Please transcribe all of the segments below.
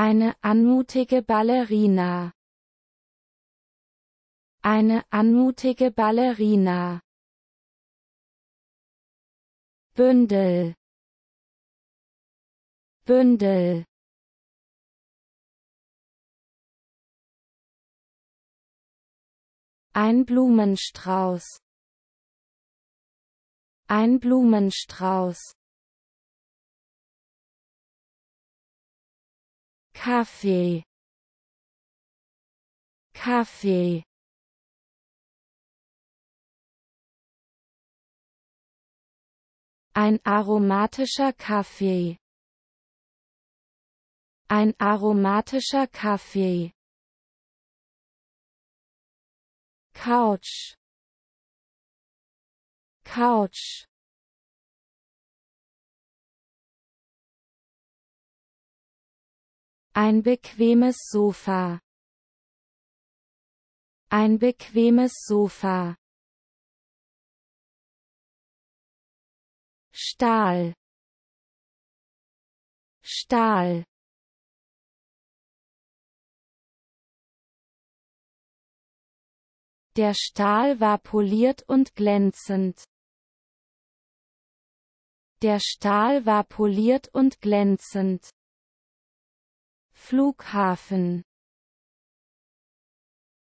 Eine anmutige Ballerina. Eine anmutige Ballerina. Bündel. Bündel. Ein Blumenstrauß. Ein Blumenstrauß. Kaffee. Kaffee. Ein aromatischer Kaffee. Ein aromatischer Kaffee. Couch. Couch. Ein bequemes Sofa. Ein bequemes Sofa. Stahl. Stahl. Der Stahl war poliert und glänzend. Der Stahl war poliert und glänzend. Flughafen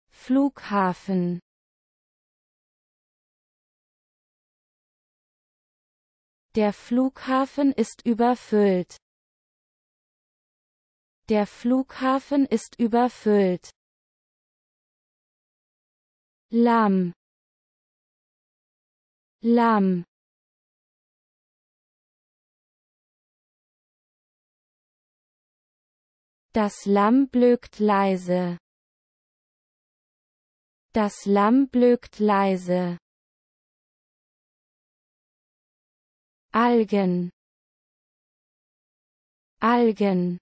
Flughafen Der Flughafen ist überfüllt. Der Flughafen ist überfüllt. Lamm. Lamm. Das Lamm blökt leise. Das Lamm blökt leise. Algen. Algen.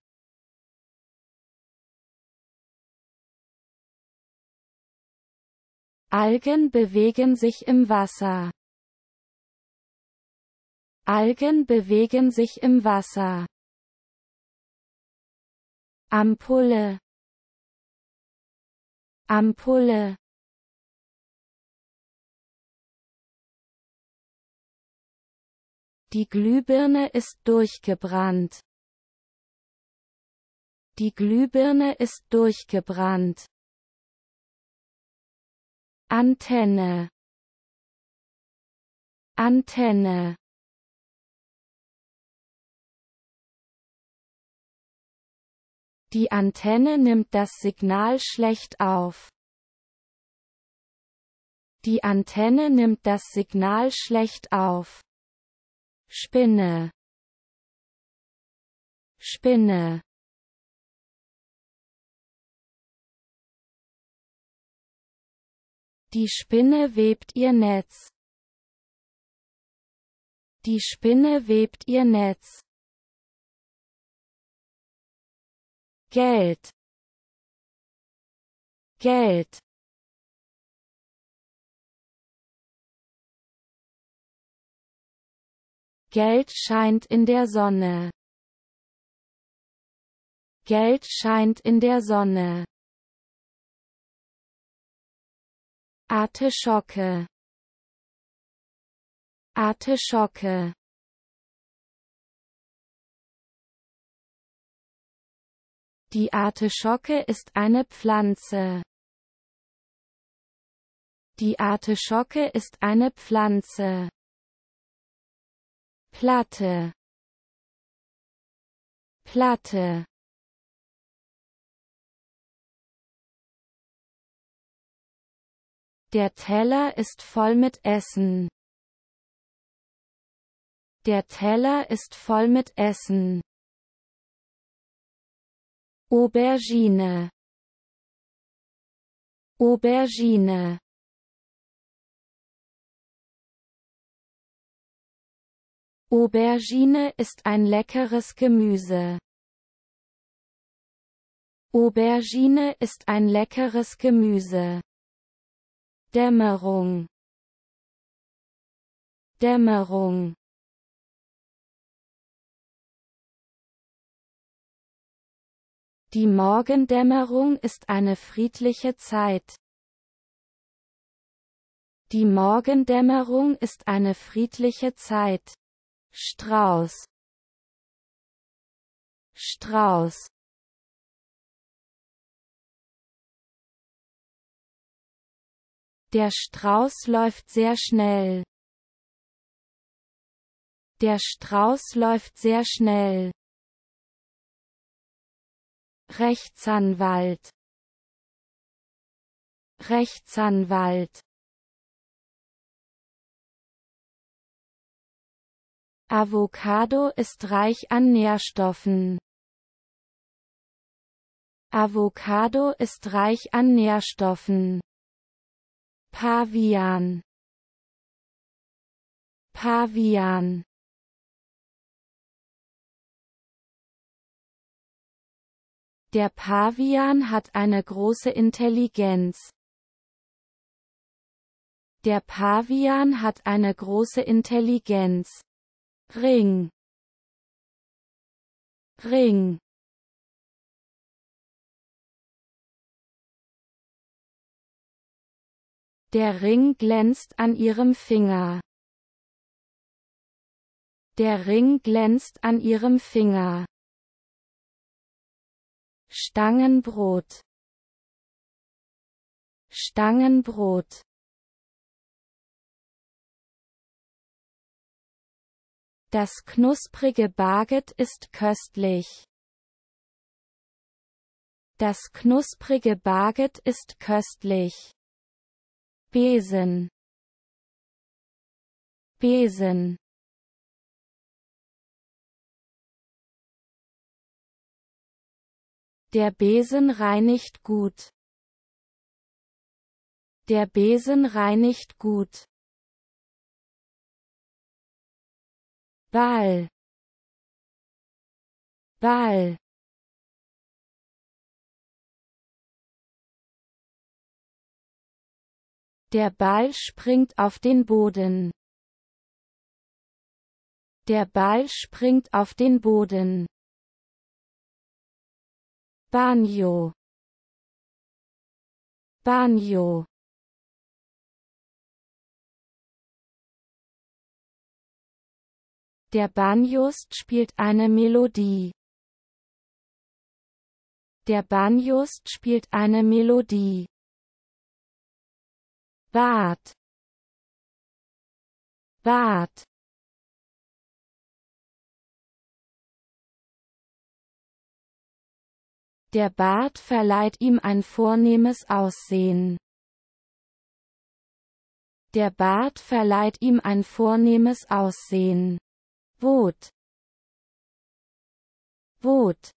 Algen bewegen sich im Wasser. Algen bewegen sich im Wasser. Ampulle Ampulle Die Glühbirne ist durchgebrannt. Die Glühbirne ist durchgebrannt. Antenne Antenne Die Antenne nimmt das Signal schlecht auf. Die Antenne nimmt das Signal schlecht auf. Spinne Spinne Die Spinne webt ihr Netz. Die Spinne webt ihr Netz. Geld Geld Geld scheint in der Sonne. Geld scheint in der Sonne. Arteschocke Arteschocke Die Arteschocke ist eine Pflanze. Die Arteschocke ist eine Pflanze. Platte Platte Der Teller ist voll mit Essen. Der Teller ist voll mit Essen. Aubergine Aubergine Aubergine ist ein leckeres Gemüse. Aubergine ist ein leckeres Gemüse. Dämmerung Dämmerung Die Morgendämmerung ist eine friedliche Zeit. Die Morgendämmerung ist eine friedliche Zeit. Strauß Strauß Der Strauß läuft sehr schnell. Der Strauß läuft sehr schnell. Rechtsanwalt Rechtsanwalt Avocado ist reich an Nährstoffen. Avocado ist reich an Nährstoffen. Pavian Pavian Der Pavian hat eine große Intelligenz. Der Pavian hat eine große Intelligenz. Ring Ring Der Ring glänzt an ihrem Finger. Der Ring glänzt an ihrem Finger. Stangenbrot Stangenbrot Das knusprige Baguette ist köstlich. Das knusprige Baguette ist köstlich. Besen Besen Der Besen reinigt gut. Der Besen reinigt gut. Ball Ball Der Ball springt auf den Boden. Der Ball springt auf den Boden. Banjo Banjo Der Banjost spielt eine Melodie. Der Banjost spielt eine Melodie. Bart Bart Der Bart verleiht ihm ein vornehmes Aussehen. Der Bart verleiht ihm ein vornehmes Aussehen. Wot Wot